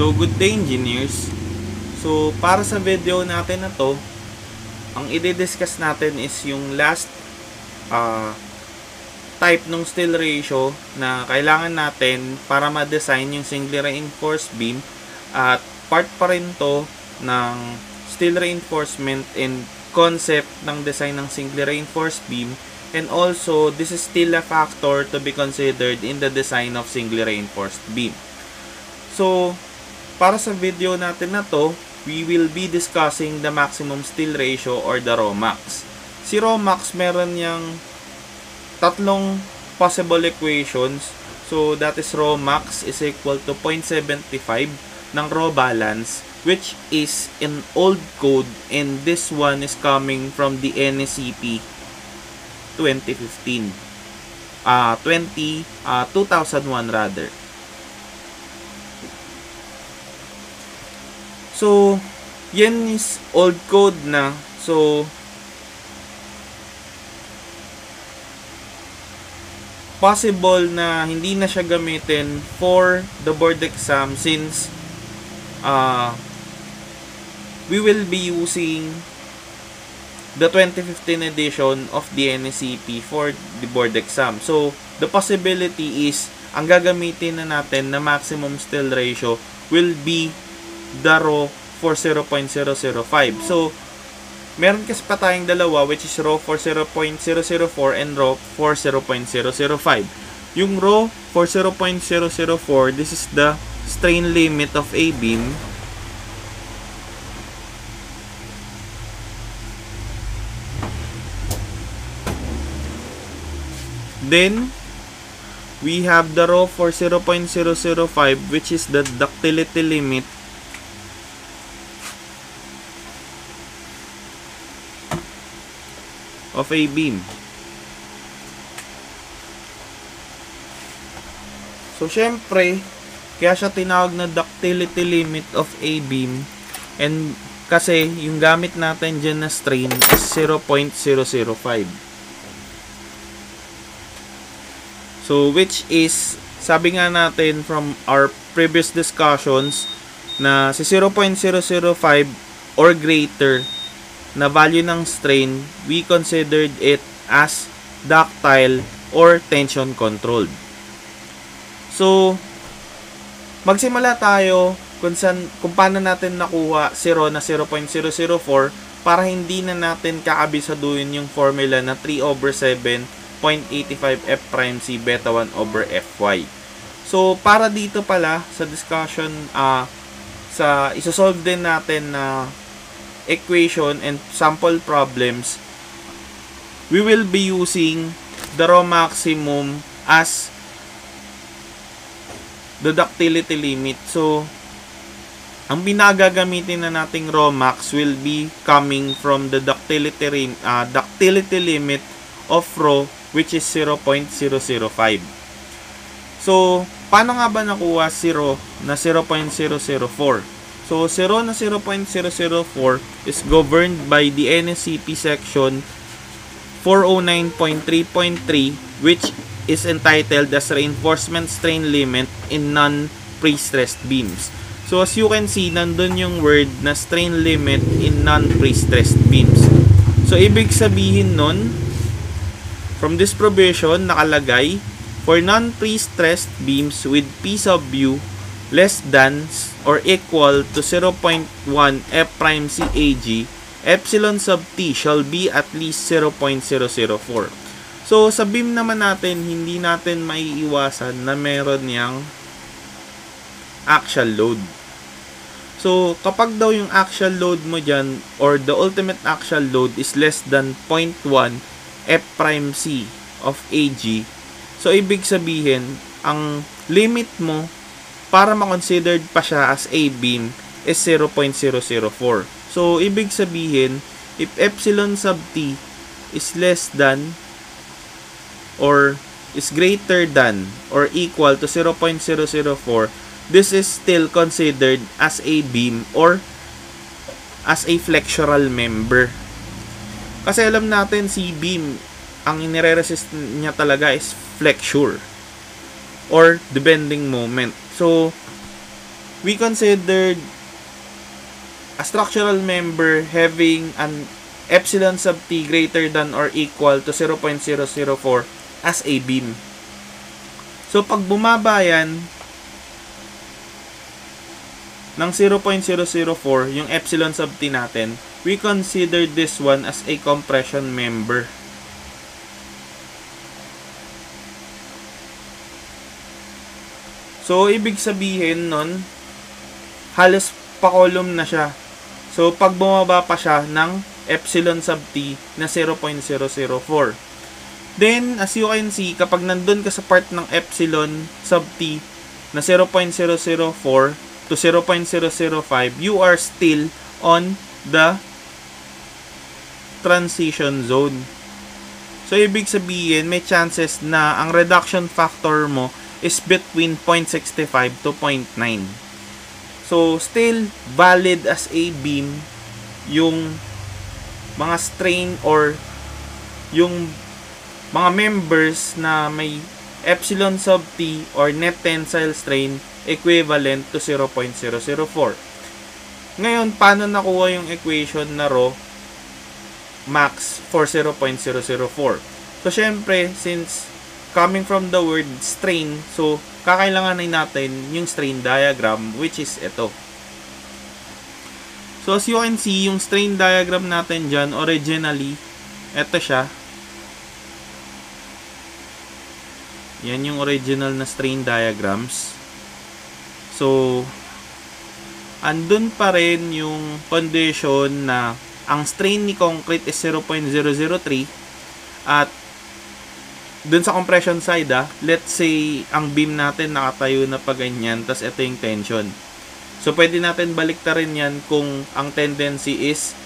So, good day engineers. So, para sa video natin na to, ang i-discuss natin is yung last uh, type ng steel ratio na kailangan natin para ma-design yung singly reinforced beam at part pa rin to ng steel reinforcement and concept ng design ng singly reinforced beam and also this is still a factor to be considered in the design of singly reinforced beam. So, para sa video natin na to, we will be discussing the maximum steel ratio or the ROMAX. Si ROMAX meron yang tatlong possible equations. So, that is rho max is equal to 0.75 ng rho balance which is in old code and this one is coming from the NSCP 2015. Uh, 20, uh, 2001 rather. So, yan is old code na. So, possible na hindi na siya gamitin for the board exam since uh, we will be using the 2015 edition of the NSCP for the board exam. So, the possibility is ang gagamitin na natin na maximum steel ratio will be the for 0.005. So, meron kasi pa tayong dalawa which is row for 0.004 and row for 0.005. Yung row for 0.004, this is the strain limit of a beam. Then, we have the row for 0.005 which is the ductility limit of a beam. So, syempre, kaya siya tinawag na ductility limit of a beam. And kasi, yung gamit natin dyan na strain is 0.005. So, which is, sabi nga natin from our previous discussions, na si 0.005 or greater na value ng strain, we considered it as ductile or tension controlled. So, magsimula tayo kung, san, kung paano natin nakuha 0 na 0.004 para hindi na natin kaabisaduhin yung formula na 3 over 7.85 f prime c beta 1 over fy. So, para dito pala sa discussion, uh, sa isosolve din natin na equation and sample problems, we will be using the raw maximum as the ductility limit. So, ang binagagamitin na nating raw max will be coming from the ductility, uh, ductility limit of rho which is 0.005. So, paano nga ba nakuha 0 na 0.004? So, 0 na 0.004 is governed by the NSCP section 409.3.3 which is entitled as Reinforcement Strain Limit in Non-Pre-Stressed Beams. So, as you can see, nandun yung word na strain limit in non-pre-stressed beams. So, ibig sabihin nun, from this provision, nakalagay, for non-pre-stressed beams with piece of view less than or equal to 0.1 f prime CAG, epsilon sub t shall be at least 0.004. So, sa beam naman natin, hindi natin maiiwasan na meron niyang axial load. So, kapag daw yung axial load mo dyan, or the ultimate axial load is less than 0.1 f prime c of AG, so ibig sabihin, ang limit mo para ma-considered pa siya as a beam is 0.004. So, ibig sabihin, if epsilon sub t is less than or is greater than or equal to 0.004, this is still considered as a beam or as a flexural member. Kasi alam natin si beam, ang inire-resist niya talaga is flexure or the bending moment. So, we considered a structural member having an epsilon sub t greater than or equal to 0.004 as a beam. So, pag bumaba yan ng 0.004, yung epsilon sub t natin, we consider this one as a compression member. So, ibig sabihin nun, halos pa-column na siya. So, pag bumaba pa siya ng epsilon sub t na 0.004. Then, as you can see, kapag nandun ka sa part ng epsilon sub t na 0.004 to 0.005, you are still on the transition zone. So, ibig sabihin, may chances na ang reduction factor mo is between 0.65 to 0.9. So, still valid as a beam yung mga strain or yung mga members na may epsilon sub t or net tensile strain equivalent to 0.004. Ngayon, paano nakuha yung equation na rho max for 0.004? So, syempre, since coming from the word strain, so, kakailanganin natin yung strain diagram, which is ito. So, as you can see, yung strain diagram natin dyan, originally, ito siya. Yan yung original na strain diagrams. So, andun pa rin yung condition na ang strain ni concrete is 0.003 at dun sa compression side ah, let's say ang beam natin nakatayo na pa ganyan tas ito yung tension. So pwede natin baliktarin yan kung ang tendency is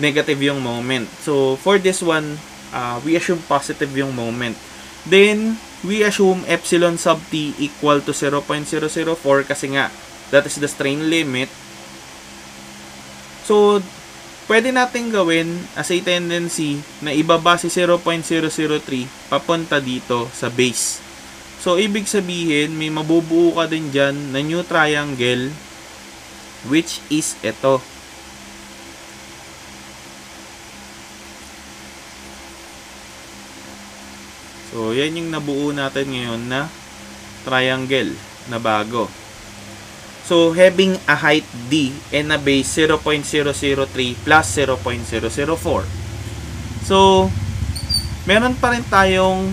negative yung moment. So for this one, uh, we assume positive yung moment. Then we assume epsilon sub t equal to 0.004 kasi nga that is the strain limit. So pwede natin gawin as a tendency na ibaba si 0.003 papunta dito sa base. So, ibig sabihin, may mabubuo ka din dyan na new triangle which is ito. So, yan yung nabuo natin ngayon na triangle na bago. So, having a height D and a base 0.003 plus 0.004. So, meron pa rin tayong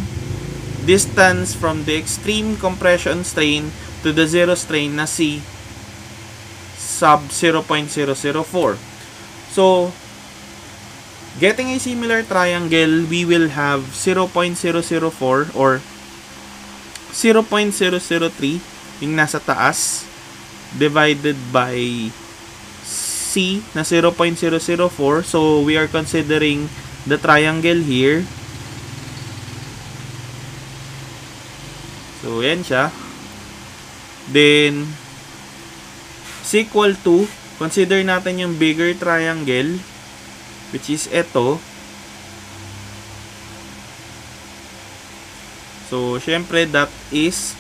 distance from the extreme compression strain to the zero strain na C sub 0.004. So, getting a similar triangle, we will have 0.004 or 0.003 yung nasa taas divided by C na 0.004. So, we are considering the triangle here. So, yan siya. Then, equal to, consider natin yung bigger triangle, which is ito. So, syempre, that is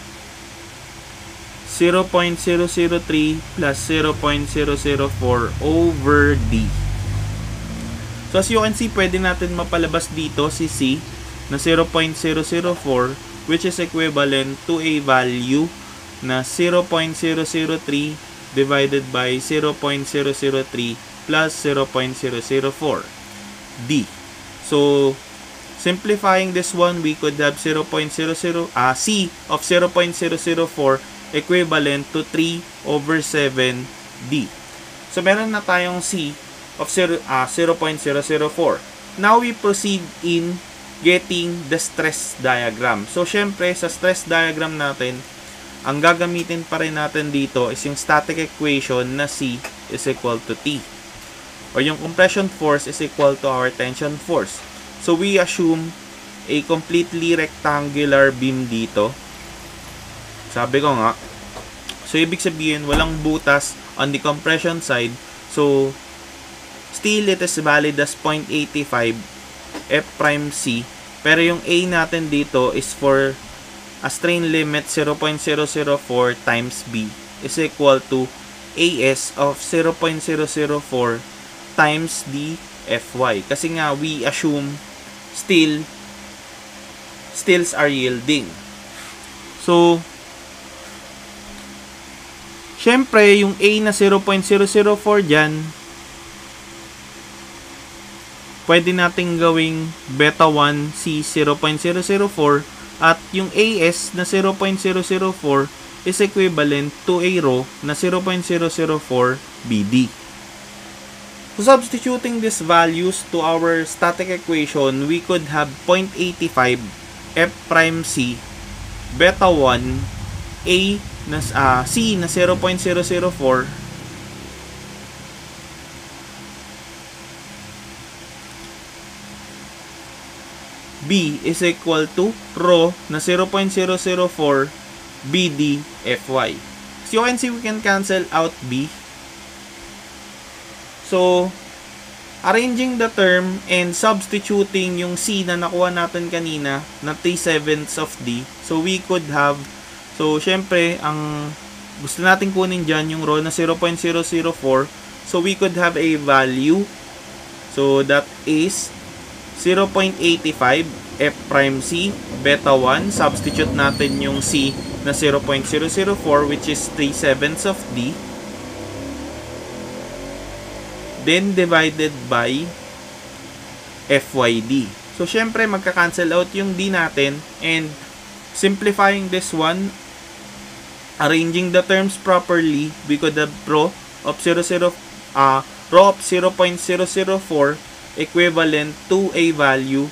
0.003 plus 0.004 over D. So as you can see, pwede natin mapalabas dito si C na 0.004 which is equivalent to a value na 0.003 divided by 0.003 plus 0.004 D. So, simplifying this one, we could have 0.00 uh, C of 0.004 equivalent to 3 over 7D. So, meron na tayong C of 0, uh, 0.004. Now, we proceed in getting the stress diagram. So, syempre, sa stress diagram natin, ang gagamitin pa rin natin dito is yung static equation na C is equal to T. Or yung compression force is equal to our tension force. So, we assume a completely rectangular beam dito sabi ko nga. So, ibig sabihin, walang butas on the compression side. So, still it is valid as 0.85 F prime C. Pero yung A natin dito is for a strain limit 0.004 times B is equal to AS of 0.004 times the FY. Kasi nga, we assume still stills are yielding. So, syempre, yung A na 0.004 dyan, pwede nating gawing beta 1 C 0.004 at yung AS na 0.004 is equivalent to a rho na 0.004 BD. So substituting these values to our static equation, we could have 0.85 F prime C beta 1 A na uh, C na 0.004 B is equal to rho na 0.004 BD FY. So you can see we can cancel out B. So, arranging the term and substituting yung C na nakuha natin kanina na 3 sevenths of D. So, we could have, so, syempre, ang gusto natin kunin dyan yung rho na 0.004. So, we could have a value. So, that is 0.85 F prime C beta 1. Substitute natin yung C na 0.004 which is 3 sevenths of D. Then divided by FYD. So, syempre, magka-cancel out yung D natin and simplifying this one, arranging the terms properly, could have rho of 00, uh, rho of 0.004 equivalent to a value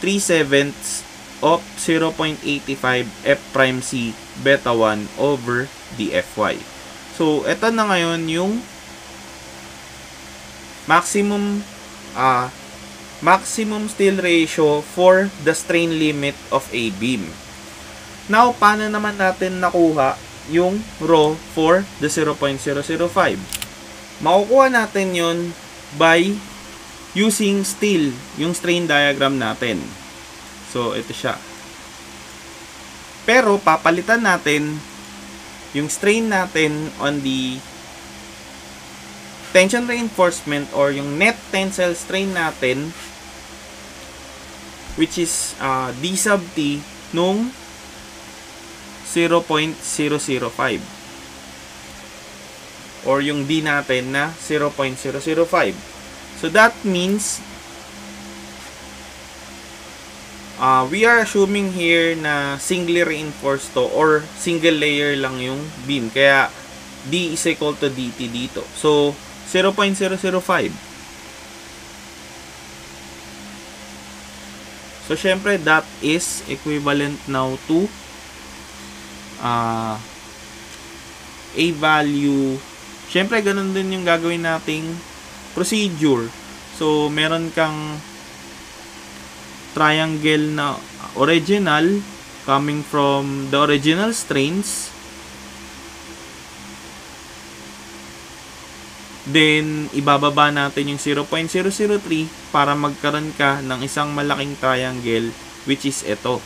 3 sevenths of 0.85 f prime c beta 1 over the fy. So, ito na ngayon yung maximum uh, maximum steel ratio for the strain limit of a beam. Now, paano naman natin nakuha yung rho for the 0.005? Makukuha natin yon by using steel, yung strain diagram natin. So, ito siya. Pero, papalitan natin yung strain natin on the tension reinforcement or yung net tensile strain natin which is uh, D sub T nung 0.005 or yung D natin na 0.005 So that means uh, we are assuming here na singly reinforced to or single layer lang yung beam. Kaya D is equal to DT dito. So 0.005. So syempre that is equivalent now to uh, a value. Syempre ganun din yung gagawin nating procedure. So, meron kang triangle na original coming from the original strains. Then, ibababa natin yung 0.003 para magkaroon ka ng isang malaking triangle which is ito.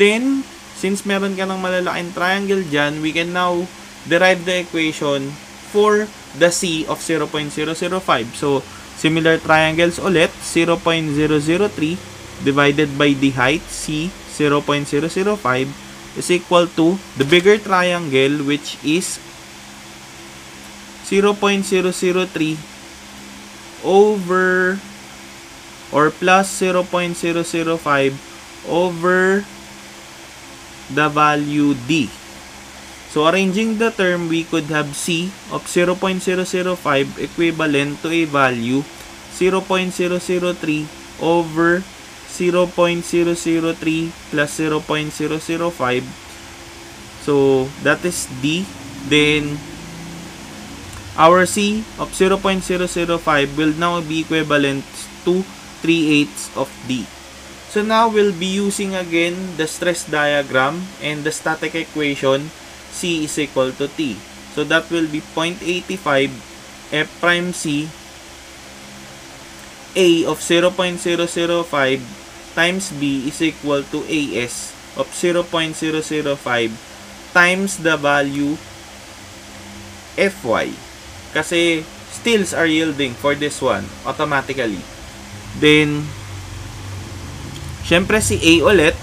Then, Since meron ka ng malalaking triangle dyan, we can now derive the equation for the C of 0.005. So, similar triangles ulit, 0.003 divided by the height, C, 0.005 is equal to the bigger triangle which is 0.003 over or plus 0.005 over the value D. So, arranging the term, we could have C of 0.005 equivalent to a value 0.003 over 0.003 plus 0.005. So, that is D. Then, our C of 0.005 will now be equivalent to 3 eighths of D. So now we'll be using again the stress diagram and the static equation C is equal to T. So that will be 0.85 F prime C A of 0.005 times B is equal to AS of 0.005 times the value FY. Kasi steels are yielding for this one automatically. Then, syempre si A ulit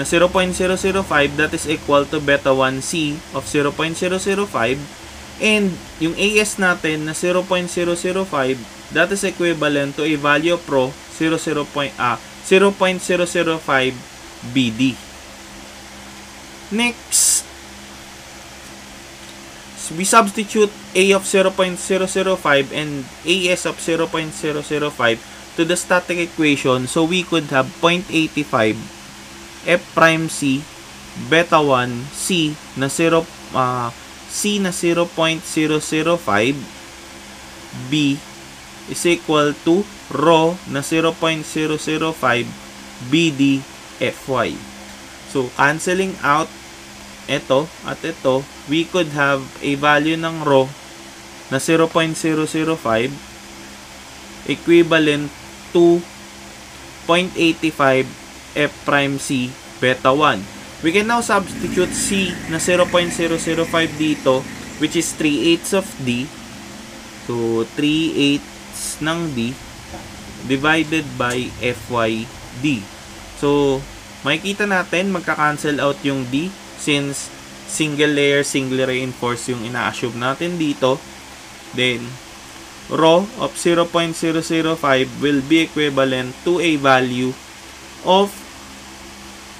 na 0.005 that is equal to beta 1C of 0.005 and yung AS natin na 0.005 that is equivalent to a value rho 00. Ah, 0.005 BD. Next, we substitute A of 0.005 and AS of 0.005 to the static equation so we could have 0.85 F prime C beta 1 C na 0 uh, C na 0.005 B is equal to rho na 0.005 BD FY. So, canceling out ito at ito, we could have a value ng rho na 0.005 equivalent to 0.85 F prime C beta 1. We can now substitute C na 0.005 dito which is 3 eighths of D. So, 3 eighths ng D divided by FYD. So, makikita natin magka-cancel out yung D since single layer, single reinforce yung ina-assume natin dito. Then, rho of 0.005 will be equivalent to a value of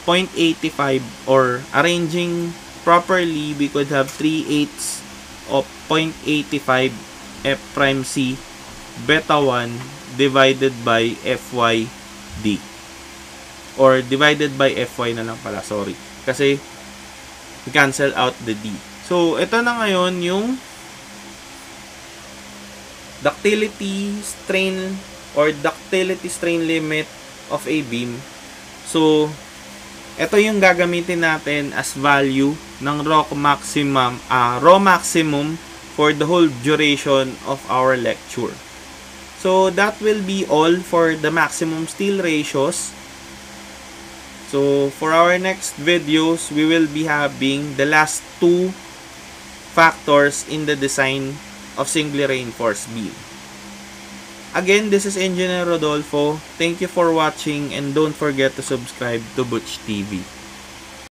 0.85 or arranging properly we could have 3 eighths of 0.85 F prime C beta 1 divided by FYD or divided by FY na lang pala sorry. Kasi cancel out the D. So ito na ngayon yung ductility strain or ductility strain limit of a beam. So ito yung gagamitin natin as value ng raw maximum uh, raw maximum for the whole duration of our lecture. So that will be all for the maximum steel ratios. So for our next videos we will be having the last two factors in the design of singly reinforced beam Again, this is Engineer Rodolfo. Thank you for watching and don't forget to subscribe to Butch TV.